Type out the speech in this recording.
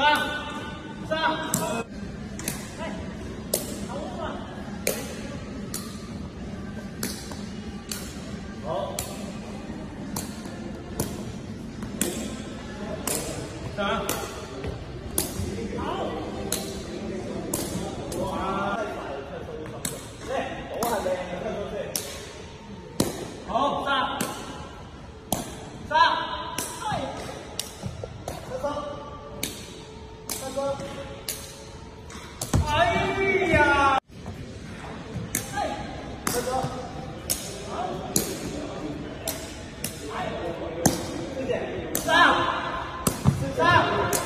上上，哎，好，干？上，上。